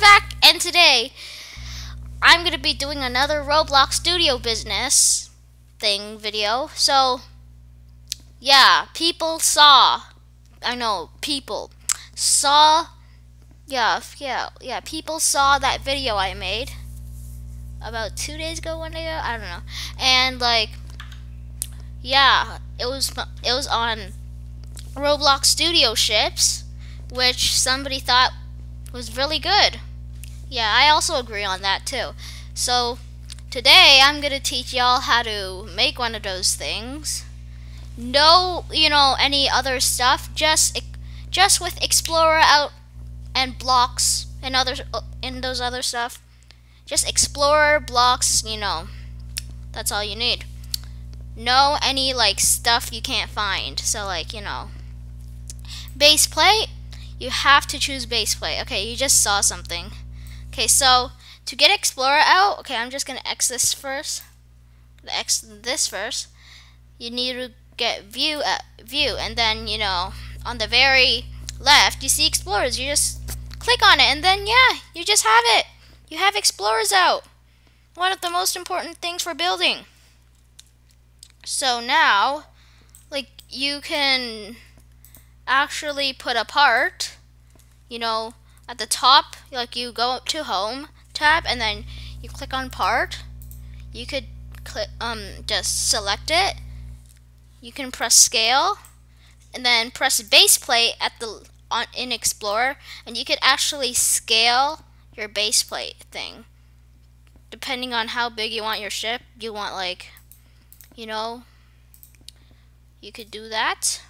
back, and today I'm gonna be doing another Roblox Studio Business thing video. So, yeah, people saw. I know people saw. Yeah, yeah, yeah. People saw that video I made about two days ago, one day ago. I don't know, and like, yeah, it was it was on Roblox Studio Ships, which somebody thought was really good. Yeah, I also agree on that too. So, today I'm going to teach y'all how to make one of those things. No, you know, any other stuff, just just with Explorer out and blocks and other uh, and those other stuff. Just Explorer blocks, you know. That's all you need. No any like stuff you can't find. So like, you know, base plate you have to choose base plate. Okay, you just saw something. Okay, so to get Explorer out, okay, I'm just gonna X this first. X this first. You need to get view uh, view, and then you know on the very left you see Explorers. You just click on it, and then yeah, you just have it. You have Explorers out. One of the most important things for building. So now, like you can actually put a part, you know, at the top, like you go up to home tab and then you click on part. You could click um just select it. You can press scale and then press base plate at the on in Explorer and you could actually scale your base plate thing. Depending on how big you want your ship, you want like you know you could do that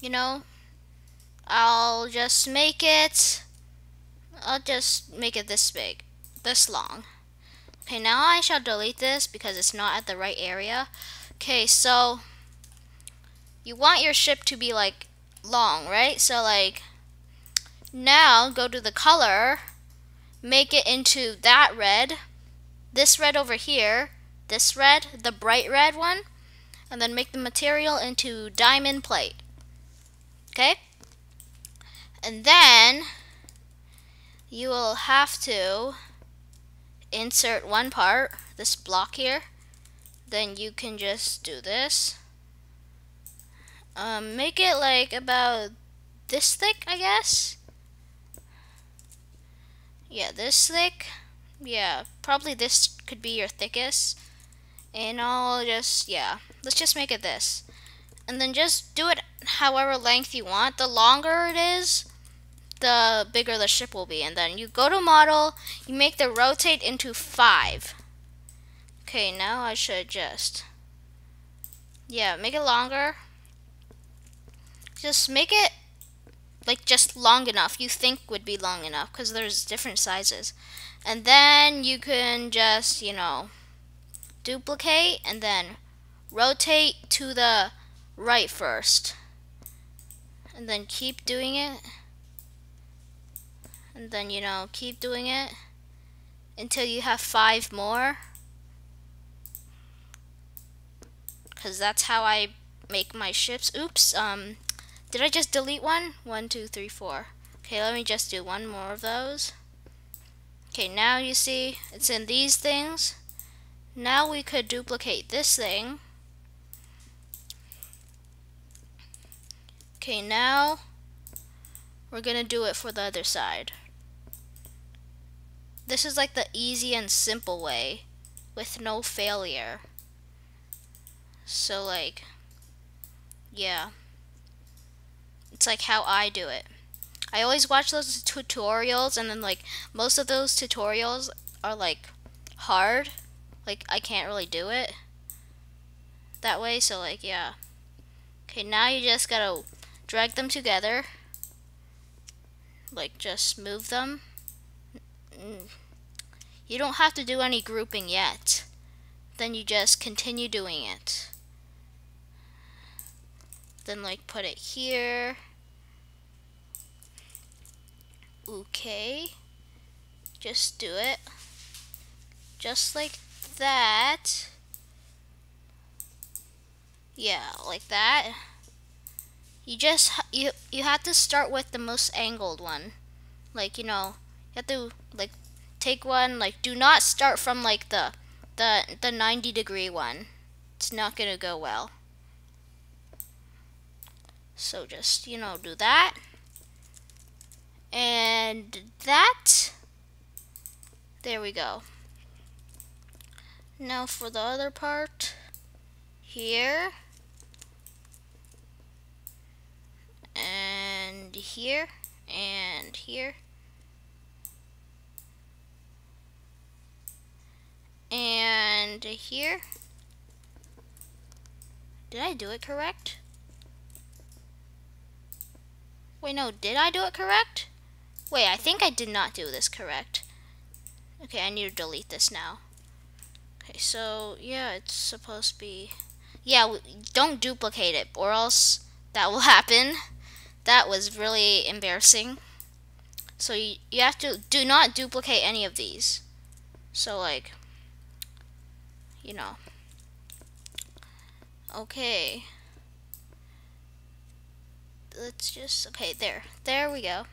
you know, I'll just make it, I'll just make it this big, this long. Okay, now I shall delete this because it's not at the right area. Okay, so you want your ship to be like long, right? So like now go to the color, make it into that red, this red over here, this red, the bright red one, and then make the material into diamond plate. Okay? And then you will have to insert one part, this block here. Then you can just do this. Um, make it like about this thick, I guess. Yeah, this thick. Yeah, probably this could be your thickest. And I'll just, yeah, let's just make it this and then just do it however length you want. The longer it is, the bigger the ship will be. And then you go to model, you make the rotate into 5. Okay, now I should just, yeah, make it longer. Just make it like just long enough you think would be long enough because there's different sizes. And then you can just, you know, duplicate and then rotate to the right first. And then keep doing it. And then, you know, keep doing it until you have five more. Because that's how I make my ships. Oops, um, did I just delete one? One, two, three, four. Okay, let me just do one more of those. Okay, now you see it's in these things. Now we could duplicate this thing. Okay, now we're going to do it for the other side. This is like the easy and simple way with no failure. So like, yeah. It's like how I do it. I always watch those tutorials and then like most of those tutorials are like hard. Like I can't really do it that way. So like, yeah. Okay, now you just gotta drag them together. Like just move them. Mm. You don't have to do any grouping yet. Then you just continue doing it. Then like put it here. Okay. Just do it. Just like that. Yeah like that you just you you have to start with the most angled one. Like you know you have to like take one like do not start from like the the the 90 degree one. It's not gonna go well. So just you know do that. And that there we go. Now for the other part here and here and here and here did I do it correct? Wait, no, did I do it correct? Wait, I think I did not do this correct. Okay, I need to delete this now. Okay, so, yeah, it's supposed to be... Yeah, don't duplicate it, or else that will happen. That was really embarrassing. So you, you have to do not duplicate any of these. So like, you know. Okay. Let's just, okay, there. There we go.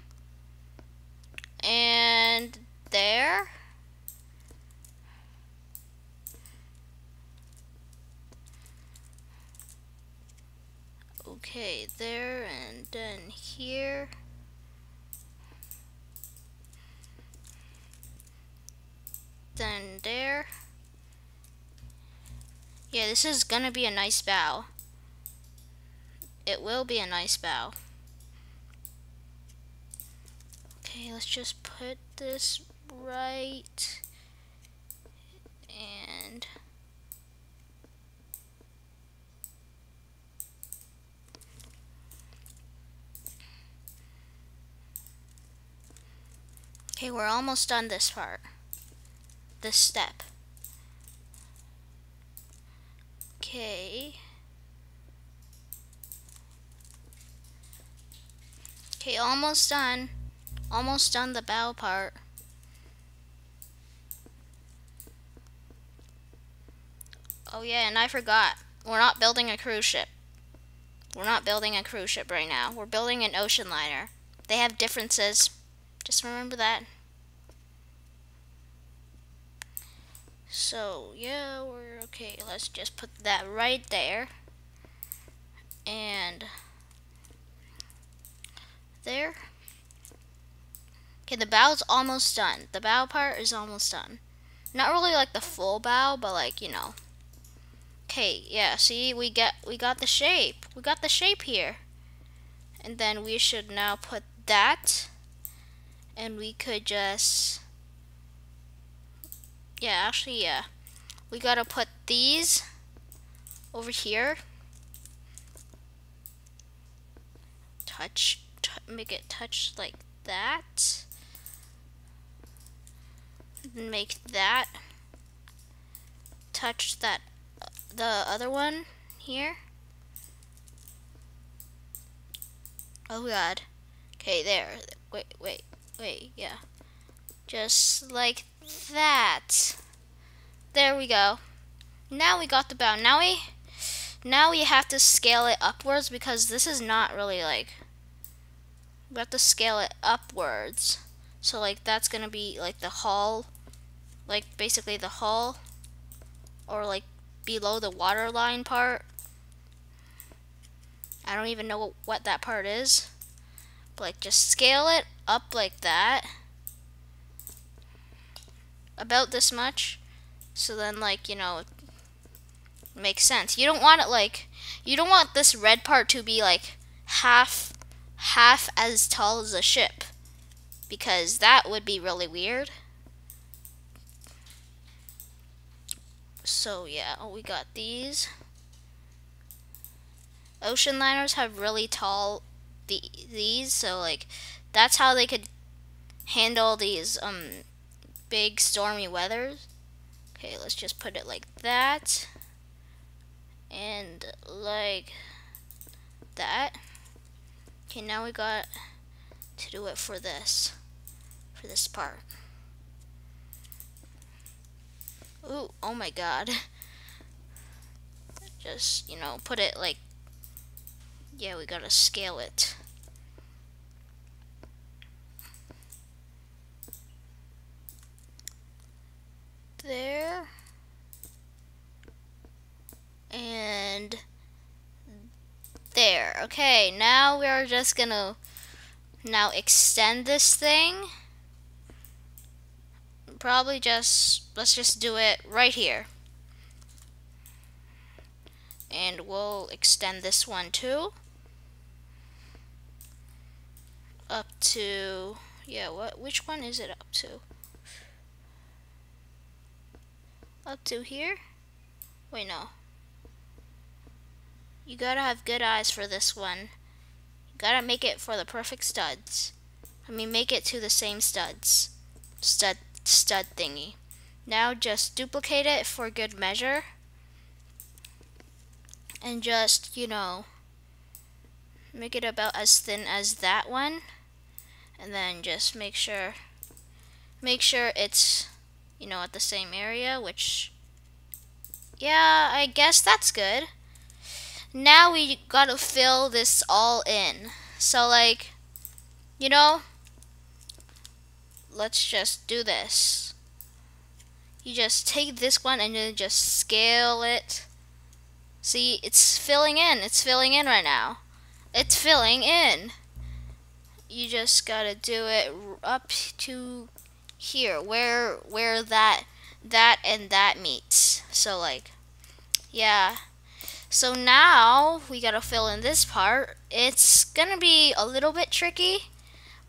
And there. Okay, there and then here. Then there. Yeah, this is gonna be a nice bow. It will be a nice bow. Okay, let's just put this right and Okay, we're almost done this part. This step. Okay. Okay, almost done. Almost done the bow part. Oh yeah, and I forgot. We're not building a cruise ship. We're not building a cruise ship right now. We're building an ocean liner. They have differences. Just remember that. So, yeah, we're okay. Let's just put that right there. And there. Okay, the bow's almost done. The bow part is almost done. Not really like the full bow, but like, you know. Okay, yeah, see, we get we got the shape. We got the shape here. And then we should now put that and we could just yeah actually yeah. We gotta put these over here. Touch make it touch like that. Make that. Touch that uh, the other one here. Oh god. Okay there. Wait wait Wait, yeah. Just like that. There we go. Now we got the bow. Now we now we have to scale it upwards because this is not really like we have to scale it upwards. So like that's gonna be like the hull like basically the hull or like below the waterline part. I don't even know what, what that part is. But like just scale it up like that. About this much. So then like, you know, it makes sense. You don't want it like you don't want this red part to be like half half as tall as a ship because that would be really weird. So yeah, we got these. Ocean liners have really tall the, these, so like that's how they could handle these um big stormy weathers. Okay, let's just put it like that. And like that. Okay, now we got to do it for this. For this part. Ooh, oh my god. Just, you know, put it like yeah, we gotta scale it. Okay, now we are just gonna now extend this thing. Probably just, let's just do it right here. And we'll extend this one too. Up to, yeah, what, which one is it up to? Up to here? Wait, no. You gotta have good eyes for this one. You gotta make it for the perfect studs. I mean, make it to the same studs. Stud, stud thingy. Now just duplicate it for good measure. And just, you know, make it about as thin as that one. And then just make sure, make sure it's, you know, at the same area, which, yeah, I guess that's good now we gotta fill this all in. So like, you know, let's just do this. You just take this one and then just scale it. See, it's filling in. It's filling in right now. It's filling in. You just gotta do it up to here, where where that that and that meets. So like, yeah. So now we gotta fill in this part. It's gonna be a little bit tricky,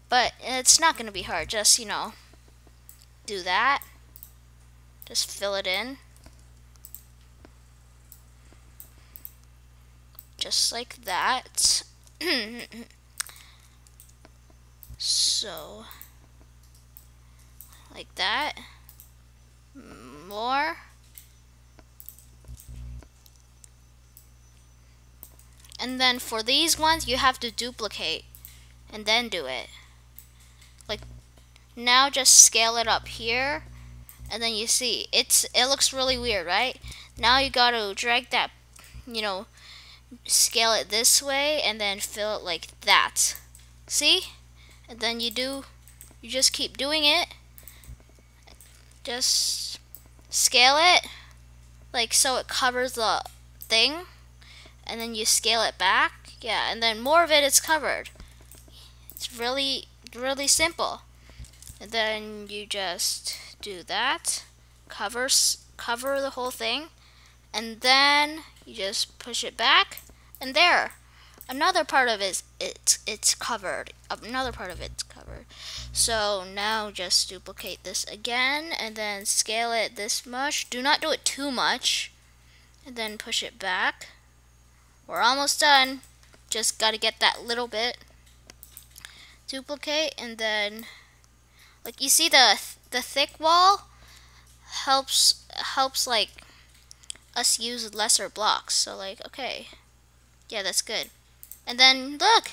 but it's not gonna be hard. Just, you know, do that. Just fill it in. Just like that. so, like that. More. And then for these ones, you have to duplicate and then do it. Like now just scale it up here and then you see it's it looks really weird, right? Now you got to drag that, you know, scale it this way and then fill it like that. See? And then you do you just keep doing it. Just scale it like so it covers the thing and then you scale it back. Yeah, and then more of it is covered. It's really, really simple. And then you just do that, cover, cover the whole thing, and then you just push it back, and there. Another part of it, it's, it's covered. Another part of it's covered. So now just duplicate this again, and then scale it this much. Do not do it too much. And then push it back. We're almost done. Just got to get that little bit. Duplicate and then like you see the the thick wall helps helps like us use lesser blocks. So like okay. Yeah, that's good. And then look.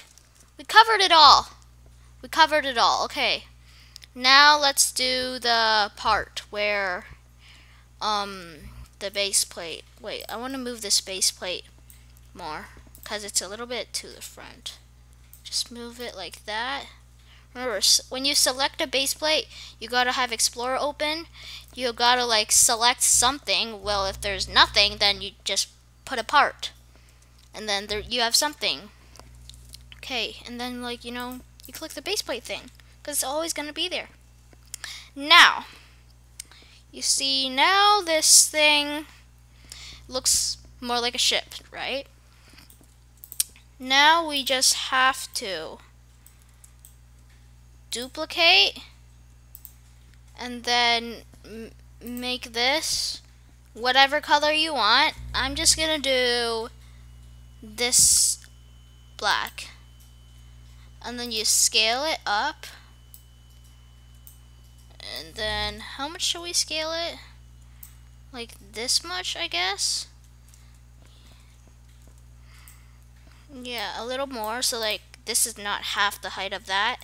We covered it all. We covered it all. Okay. Now let's do the part where um the base plate. Wait, I want to move this base plate more because it's a little bit to the front. Just move it like that. Remember, when you select a base plate, you gotta have Explorer open. You gotta like select something. Well, if there's nothing, then you just put a part. And then there you have something. Okay, and then like, you know, you click the base plate thing. Because it's always gonna be there. Now, you see now this thing looks more like a ship, right? Now we just have to duplicate and then make this whatever color you want. I'm just gonna do this black. And then you scale it up. And then how much should we scale it? Like this much I guess Yeah, a little more, so like this is not half the height of that.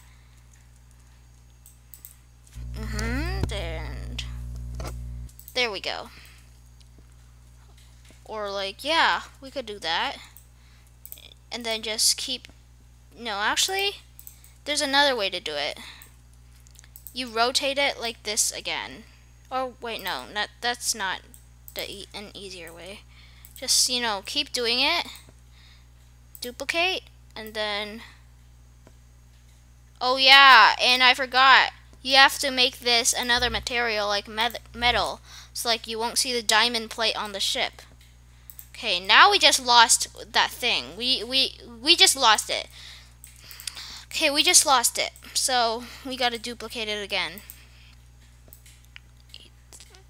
Mm-hmm, and there we go. Or like, yeah, we could do that. And then just keep, no, actually, there's another way to do it. You rotate it like this again. Or wait, no, not, that's not the e an easier way. Just, you know, keep doing it duplicate and then oh yeah and I forgot. You have to make this another material like metal so like you won't see the diamond plate on the ship. Okay now we just lost that thing. We we we just lost it. Okay we just lost it so we got to duplicate it again.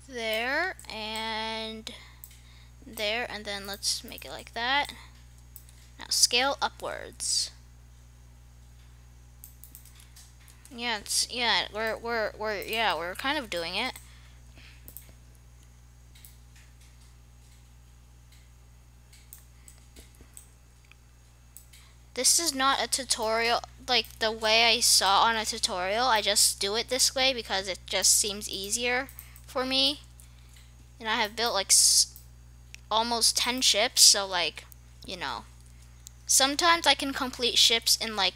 There and there and then let's make it like that now scale upwards. Yeah it's yeah we're we're we're yeah we're kind of doing it. This is not a tutorial like the way I saw on a tutorial I just do it this way because it just seems easier for me. And I have built like almost 10 ships so like you know sometimes I can complete ships in like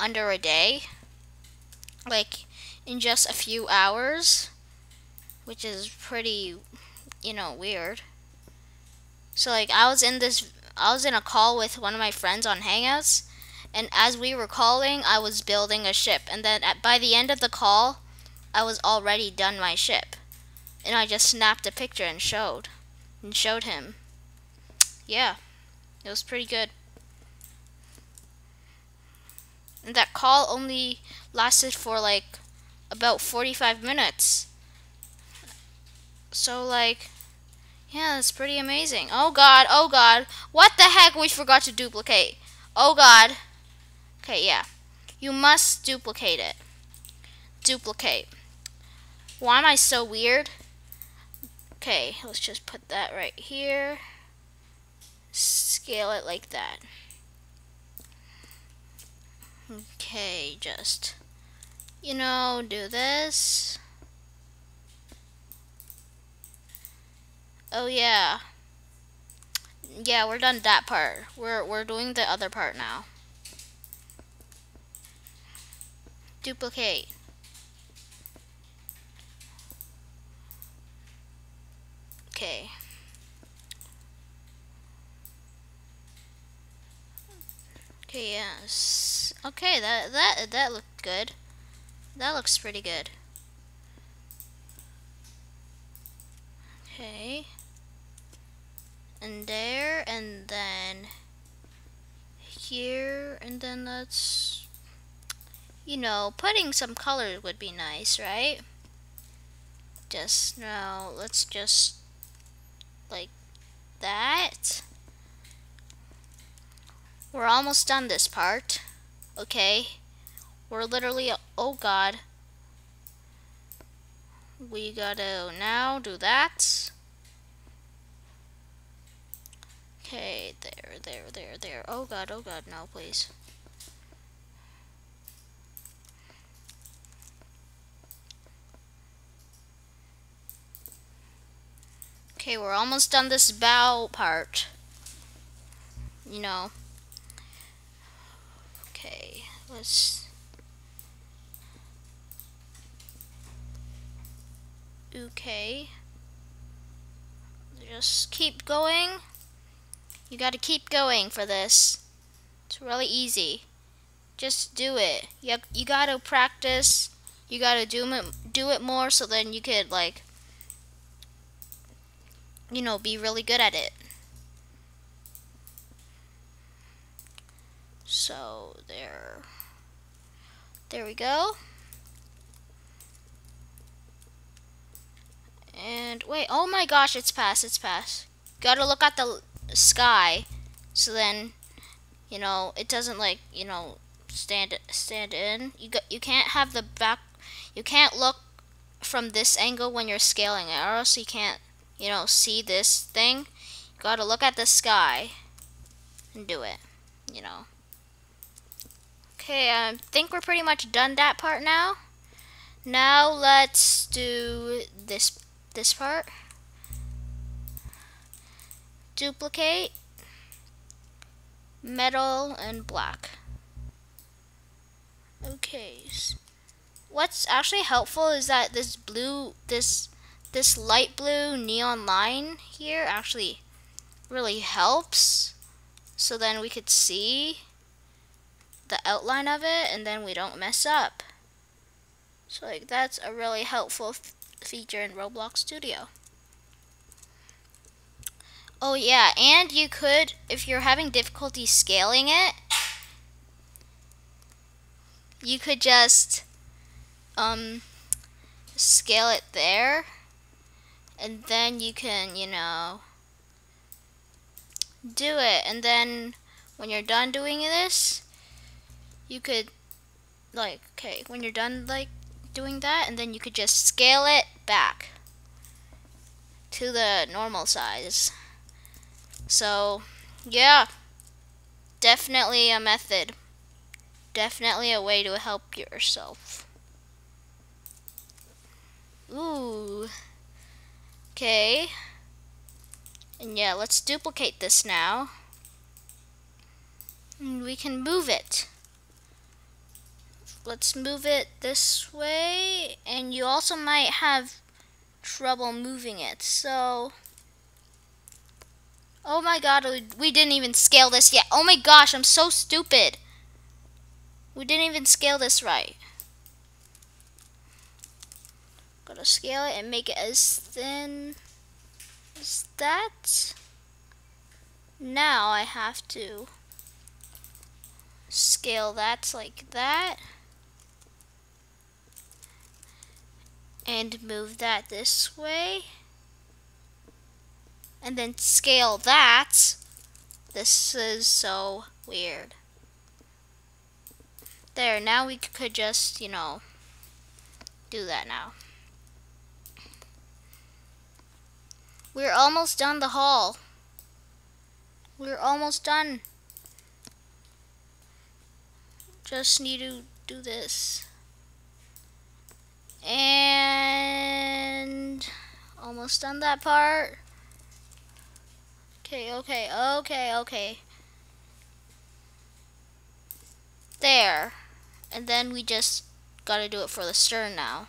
under a day like in just a few hours which is pretty you know weird so like I was in this I was in a call with one of my friends on Hangouts, and as we were calling, I was building a ship. And then at, by the end of the call, I was already done my ship. And I just snapped a picture and showed. And showed him. Yeah, it was pretty good. And that call only lasted for like about 45 minutes. So like yeah, that's pretty amazing. Oh god, oh god. What the heck we forgot to duplicate? Oh god. Okay, yeah. You must duplicate it. Duplicate. Why am I so weird? Okay, let's just put that right here. Scale it like that. Okay, just, you know, do this. Oh yeah. Yeah, we're done that part. We're we're doing the other part now. Duplicate. Okay. Okay, yes. Okay, that that that looked good. That looks pretty good. Okay and there and then here and then let's you know putting some color would be nice right just now let's just like that we're almost done this part okay we're literally oh god we gotta now do that Okay, there, there, there, there. Oh god, oh god, no, please. Okay, we're almost done this bow part. You know. Let's... Okay. Just keep going. You gotta keep going for this. It's really easy. Just do it. You, you gotta practice. You gotta do it, do it more so then you could, like, you know, be really good at it. So, there. There we go. And, wait, oh my gosh, it's past, it's past. Gotta look at the sky so then you know it doesn't like you know stand stand in you got you can't have the back you can't look from this angle when you're scaling it or else you can't you know see this thing you gotta look at the sky and do it you know okay I think we're pretty much done that part now now let's do this this part duplicate, metal, and black. Okay. What's actually helpful is that this blue, this this light blue neon line here actually really helps. so then we could see the outline of it and then we don't mess up. So like that's a really helpful feature in Roblox Studio. Oh yeah, and you could, if you're having difficulty scaling it, you could just um, scale it there, and then you can, you know, do it. And then when you're done doing this, you could, like, okay, when you're done, like, doing that, and then you could just scale it back to the normal size. So, yeah, definitely a method. Definitely a way to help yourself. Ooh. Okay. And yeah, let's duplicate this now. And we can move it. Let's move it this way. And you also might have trouble moving it. So Oh my god, we didn't even scale this yet. Oh my gosh, I'm so stupid. We didn't even scale this right. Gotta scale it and make it as thin as that. Now I have to scale that like that. And move that this way and then scale that. This is so weird. There, now we could just, you know, do that now. We're almost done the hull We're almost done. Just need to do this. And almost done that part. Okay, okay, okay, okay. There. And then we just gotta do it for the stern now.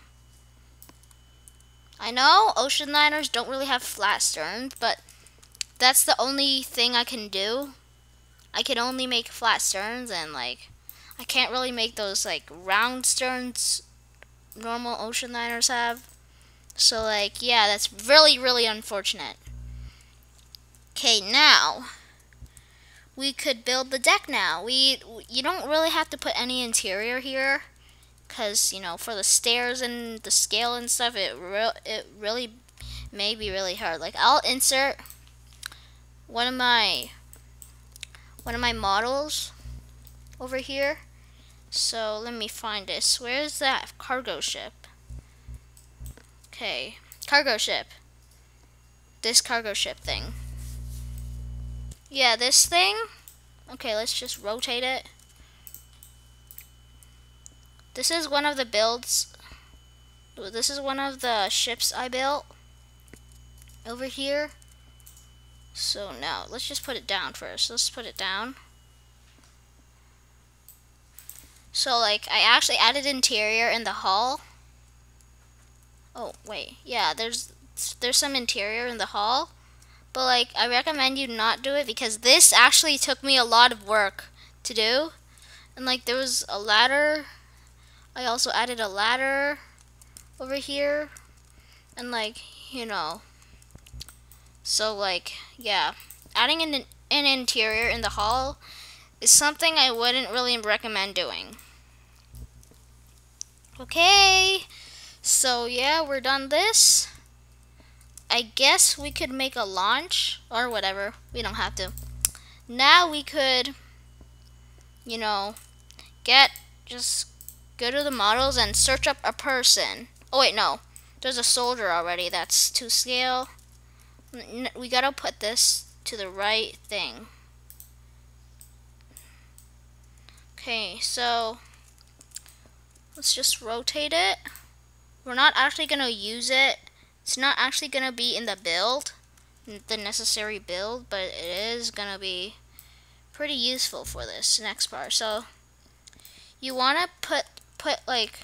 I know ocean liners don't really have flat sterns, but that's the only thing I can do. I can only make flat sterns and like I can't really make those like round sterns normal ocean liners have. So like yeah, that's really really unfortunate. Okay, now we could build the deck now. We you don't really have to put any interior here cuz you know, for the stairs and the scale and stuff, it re it really may be really hard. Like I'll insert one of my one of my models over here. So let me find this. Where's that cargo ship? Okay, cargo ship. This cargo ship thing. Yeah, this thing. Okay, let's just rotate it. This is one of the builds. This is one of the ships I built over here. So now, let's just put it down first. Let's put it down. So like, I actually added interior in the hull. Oh, wait. Yeah, there's there's some interior in the hull, But like, I recommend you not do it because this actually took me a lot of work to do. And like, there was a ladder. I also added a ladder over here. And like, you know. So like, yeah. Adding an, an interior in the hull is something I wouldn't really recommend doing. Okay. So yeah, we're done this. I guess we could make a launch or whatever. We don't have to. Now we could, you know, get, just go to the models and search up a person. Oh wait, no. There's a soldier already. That's to scale. We gotta put this to the right thing. Okay, so let's just rotate it. We're not actually gonna use it it's not actually going to be in the build, the necessary build, but it is going to be pretty useful for this next part. So you want to put, put like,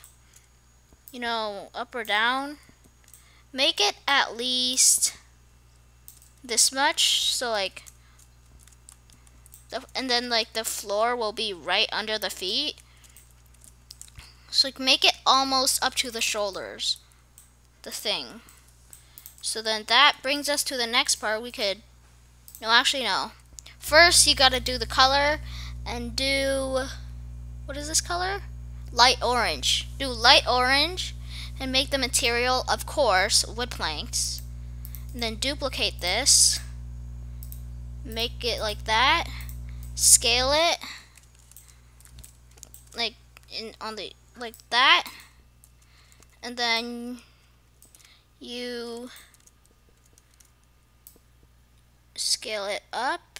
you know, up or down. Make it at least this much. So like, the, and then like the floor will be right under the feet. So like make it almost up to the shoulders, the thing. So then that brings us to the next part. We could, no, actually no. First you gotta do the color and do, what is this color? Light orange. Do light orange and make the material, of course, wood planks. And then duplicate this. Make it like that. Scale it. Like in on the like that. And then you scale it up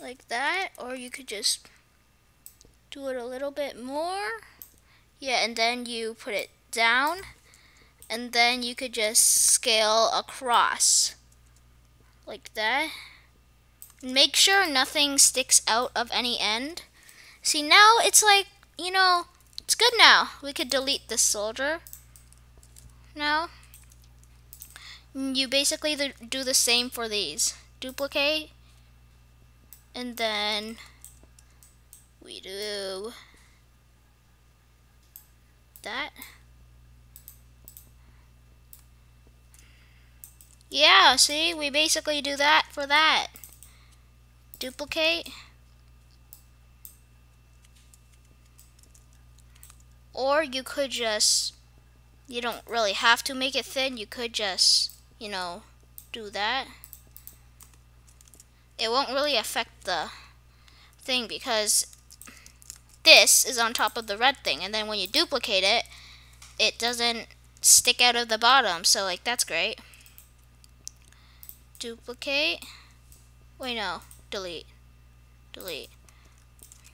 like that or you could just do it a little bit more yeah and then you put it down and then you could just scale across like that make sure nothing sticks out of any end. See now it's like you know it's good now. We could delete this soldier now you basically do the same for these. Duplicate. And then we do that. Yeah, see, we basically do that for that. Duplicate. Or you could just, you don't really have to make it thin, you could just, you know, do that. It won't really affect the thing because this is on top of the red thing and then when you duplicate it it doesn't stick out of the bottom so like that's great duplicate wait no delete. Delete.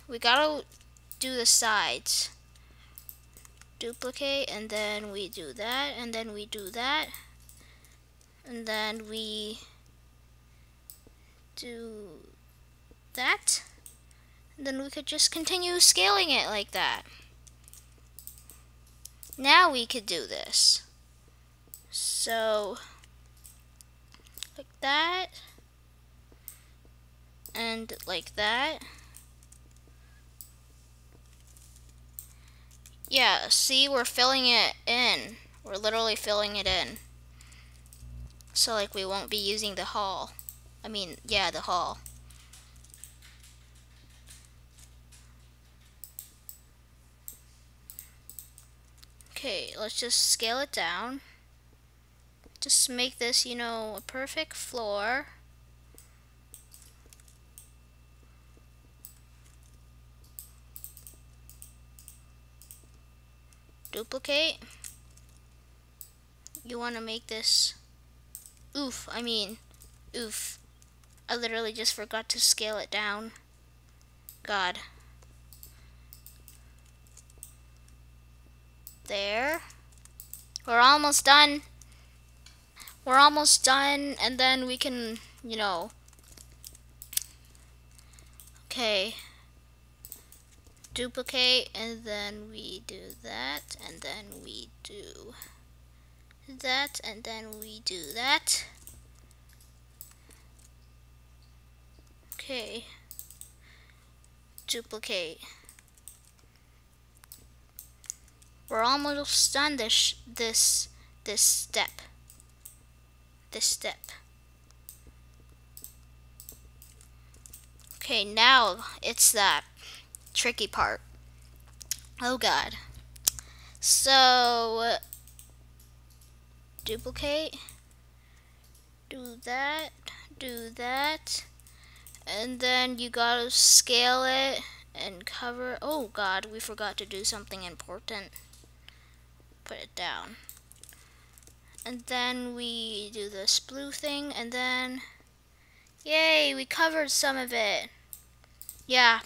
We gotta do the sides. Duplicate and then we do that and then we do that and then we do that. Then we could just continue scaling it like that. Now we could do this. So, like that, and like that. Yeah, see, we're filling it in. We're literally filling it in. So, like, we won't be using the hall. I mean, yeah, the hall. Okay, let's just scale it down. Just make this, you know, a perfect floor. Duplicate. You want to make this... Oof, I mean, oof. I literally just forgot to scale it down. God. there. We're almost done. We're almost done, and then we can, you know. Okay. Duplicate, and then we do that, and then we do that, and then we do that. Okay. Duplicate. We're almost done this this this step. This step. Okay, now it's that tricky part. Oh god. So duplicate do that do that and then you gotta scale it and cover oh god we forgot to do something important put it down. And then we do this blue thing, and then, yay, we covered some of it. Yeah,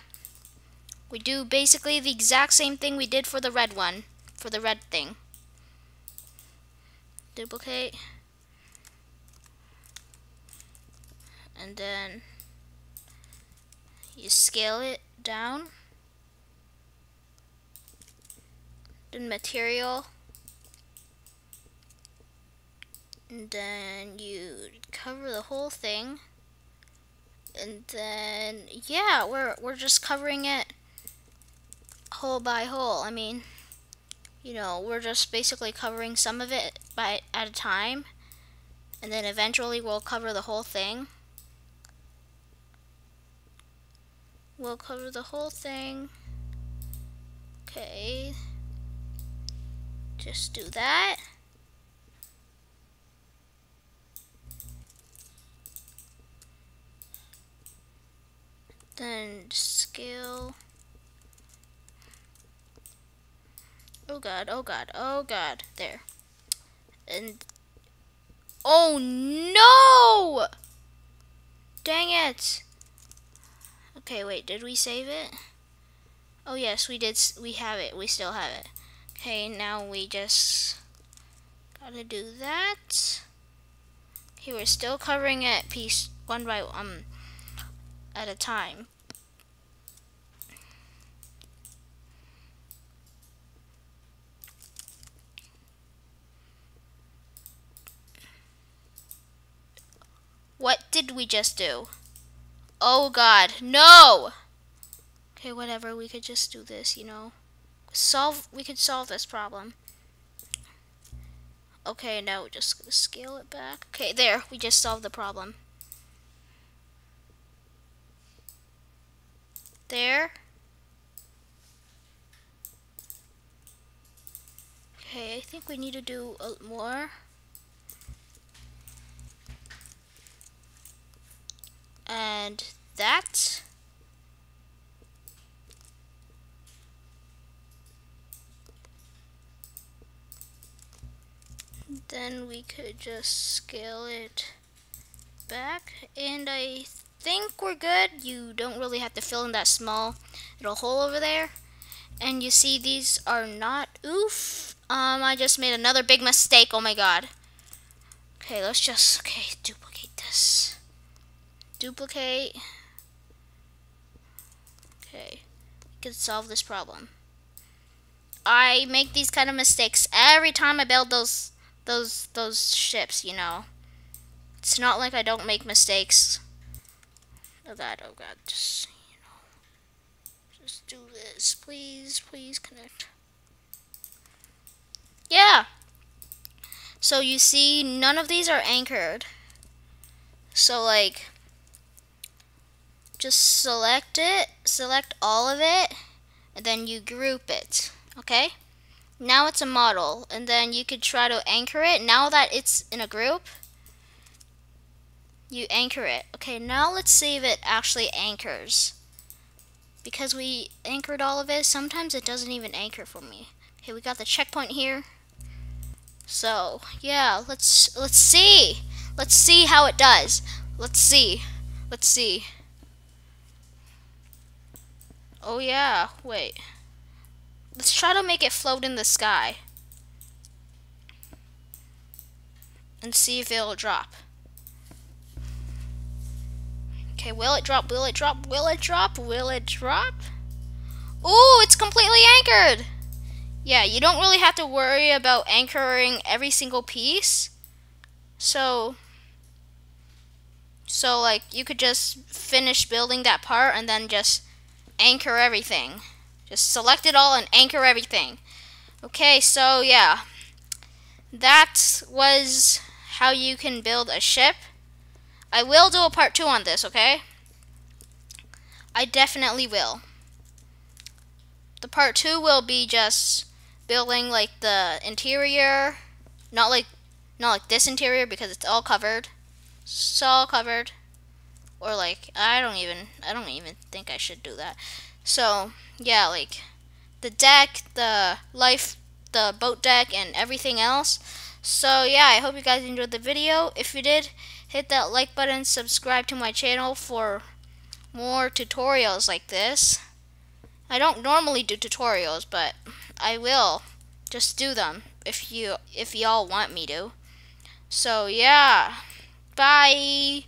we do basically the exact same thing we did for the red one, for the red thing. Duplicate. And then you scale it down. Then material and then you cover the whole thing and then yeah, we're we're just covering it hole by hole. I mean, you know, we're just basically covering some of it by at a time, and then eventually we'll cover the whole thing. We'll cover the whole thing. Okay. Just do that. Then scale. Oh god, oh god, oh god. There. And Oh no! Dang it. Okay, wait, did we save it? Oh yes, we did, we have it, we still have it. Okay, now we just gotta do that. Okay, we're still covering it piece one by um at a time. What did we just do? Oh god, no! Okay, whatever, we could just do this, you know. Solve, we could solve this problem. Okay, now we're just gonna scale it back. Okay, there, we just solved the problem. there. Okay, I think we need to do more. And that. Then we could just scale it back. And I think we're good. You don't really have to fill in that small little hole over there. And you see these are not, oof. Um, I just made another big mistake, oh my god. Okay, let's just, okay, duplicate this. Duplicate. Okay, we can solve this problem. I make these kind of mistakes every time I build those, those, those ships, you know. It's not like I don't make mistakes. Oh god, oh god, just, you know, just do this. Please, please connect. Yeah. So you see, none of these are anchored. So like, just select it, select all of it, and then you group it, okay? Now it's a model, and then you could try to anchor it. Now that it's in a group, you anchor it. Okay, now let's see if it actually anchors. Because we anchored all of it, sometimes it doesn't even anchor for me. Okay, we got the checkpoint here. So, yeah, let's let's see. Let's see how it does. Let's see. Let's see. Oh yeah, wait. Let's try to make it float in the sky. And see if it'll drop. Okay, will it drop? Will it drop? Will it drop? Will it drop? Ooh, it's completely anchored! Yeah, you don't really have to worry about anchoring every single piece. So, so like, you could just finish building that part and then just anchor everything. Just select it all and anchor everything. Okay, so yeah. That was how you can build a ship. I will do a part two on this, okay? I definitely will. The part two will be just building like the interior, not like not like this interior because it's all covered. It's all covered. Or like I don't even I don't even think I should do that. So, yeah, like the deck, the life, the boat deck and everything else. So, yeah, I hope you guys enjoyed the video. If you did, hit that like button, subscribe to my channel for more tutorials like this. I don't normally do tutorials, but I will just do them if you if y'all want me to. So yeah, bye.